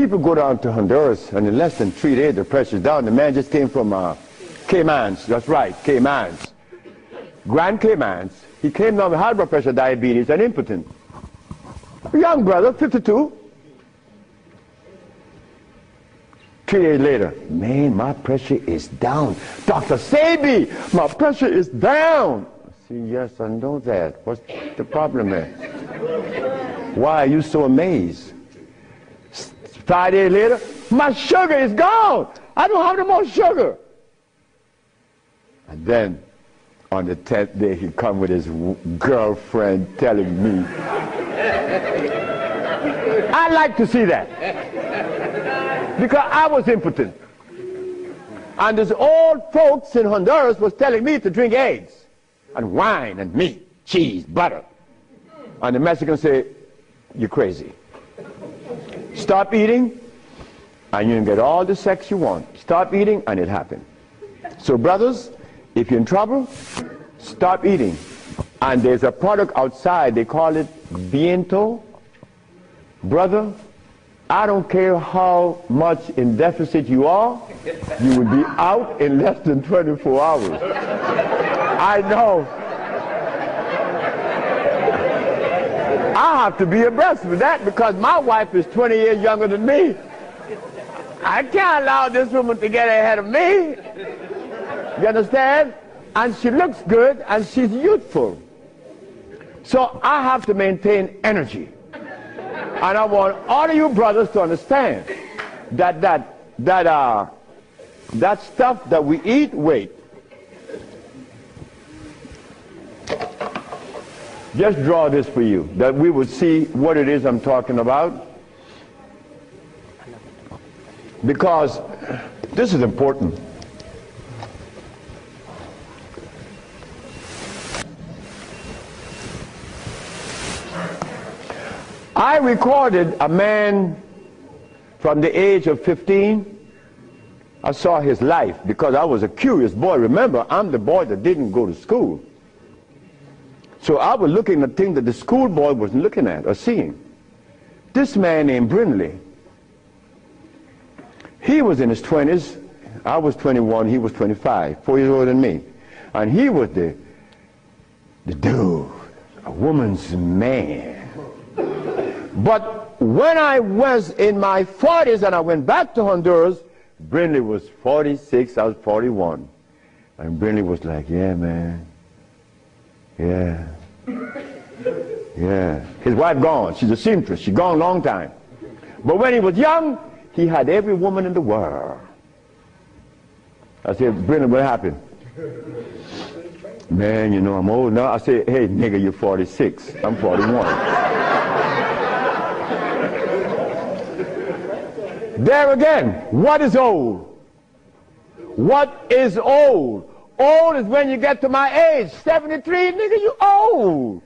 People go down to Honduras, and in less than three days, the pressure's down. The man just came from uh, Caymans. That's right, Caymans. Grand Caymans. He came down with high blood pressure, diabetes, and impotent. A young brother, 52. Three days later, man, my pressure is down. Dr. Sebi, my pressure is down. See, yes, I know that. What's the problem there? Why are you so amazed? Five days later, my sugar is gone. I don't have no more sugar. And then on the tenth day, he come with his girlfriend telling me. I like to see that. Because I was impotent. And these old folks in Honduras was telling me to drink eggs and wine and meat, cheese, butter. And the Mexicans say, you're crazy. Stop eating, and you can get all the sex you want. Stop eating, and it happened. So, brothers, if you're in trouble, stop eating. And there's a product outside, they call it Viento. Brother, I don't care how much in deficit you are, you will be out in less than 24 hours. I know. I have to be abreast with that because my wife is 20 years younger than me. I can't allow this woman to get ahead of me. You understand? And she looks good and she's youthful. So I have to maintain energy. And I want all of you brothers to understand that that that uh that stuff that we eat, wait. Just draw this for you, that we would see what it is I'm talking about. Because this is important. I recorded a man from the age of 15. I saw his life because I was a curious boy. Remember, I'm the boy that didn't go to school. So I was looking at things that the schoolboy wasn't looking at or seeing. This man named Brindley, he was in his 20s. I was 21, he was 25, four years older than me. And he was the, the dude, a woman's man. But when I was in my 40s and I went back to Honduras, Brindley was 46, I was 41. And Brindley was like, yeah, man. Yeah. Yeah. His wife gone. She's a seamstress. She's gone a long time. But when he was young, he had every woman in the world. I said, Brendan, what happened? Man, you know, I'm old now. I said, hey, nigga, you're 46. I'm 41. there again, what is old? What is old? Old is when you get to my age. 73, nigga, you old.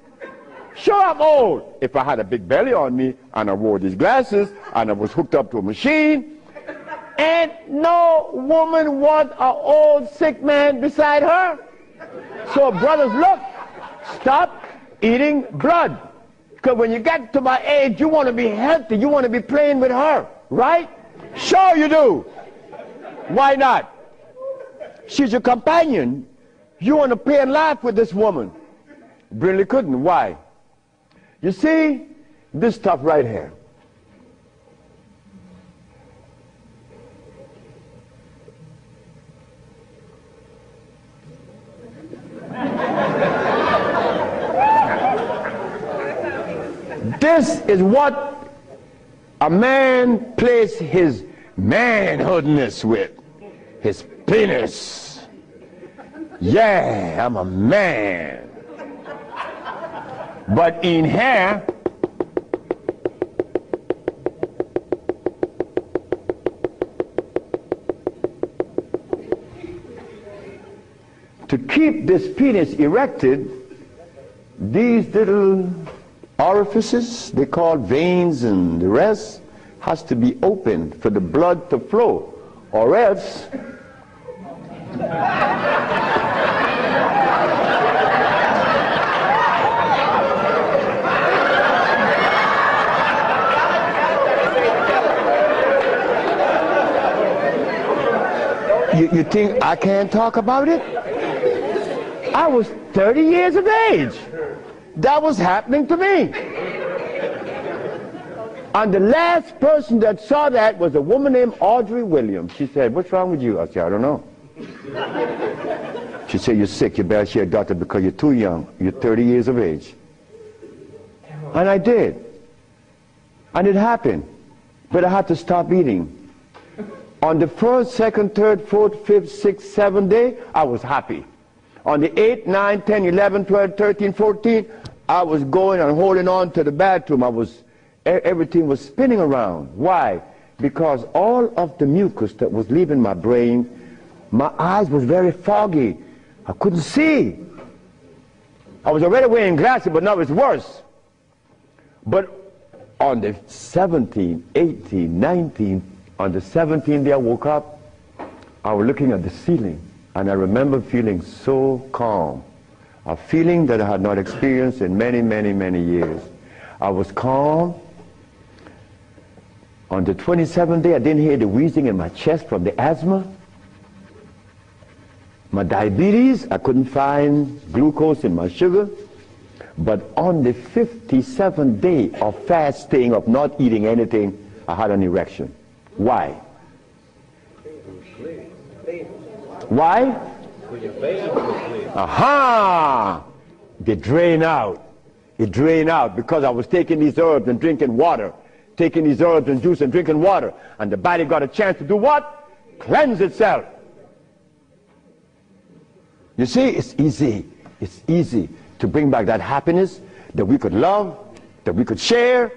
Sure, I'm old. If I had a big belly on me and I wore these glasses and I was hooked up to a machine, and no woman want an old sick man beside her. So brothers, look, stop eating blood. Because when you get to my age, you want to be healthy. You want to be playing with her, right? Sure you do. Why not? She's your companion. You want to play and laugh with this woman. Really couldn't. Why? You see, this stuff right here. this is what a man plays his manhoodness with, his penis. Yeah, I'm a man. But in here, to keep this penis erected, these little orifices, they call veins and the rest, has to be opened for the blood to flow. Or else you, you think I can't talk about it? I was 30 years of age. That was happening to me. And the last person that saw that was a woman named Audrey Williams. She said, What's wrong with you? I said, I don't know. She said, you're sick. You better see a doctor because you're too young. You're 30 years of age. And I did. And it happened. But I had to stop eating. On the first, second, third, fourth, fifth, sixth, seventh day, I was happy. On the 8th, 9th, 10, 11, 12, 13, 14, I was going and holding on to the bathroom. I was everything was spinning around. Why? Because all of the mucus that was leaving my brain, my eyes was very foggy. I couldn't see. I was already wearing glasses, but now it's worse. But on the 17th, 18th, 19th, on the 17th day I woke up, I was looking at the ceiling, and I remember feeling so calm, a feeling that I had not experienced in many, many, many years. I was calm, on the 27th day, I didn't hear the wheezing in my chest from the asthma. My diabetes, I couldn't find glucose in my sugar. But on the 57th day of fasting, of not eating anything, I had an erection. Why? Why? Aha! They drain out. It drained out because I was taking these herbs and drinking water taking these herbs and juice and drinking water. And the body got a chance to do what? Cleanse itself. You see, it's easy. It's easy to bring back that happiness that we could love, that we could share,